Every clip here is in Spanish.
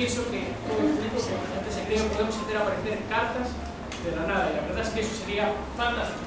pienso que todo el la gente se cree, podemos hacer aparecer cartas de la nada, y la verdad es que eso sería fantástico.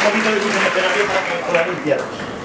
Un poquito de terapia para que puedan limpiar.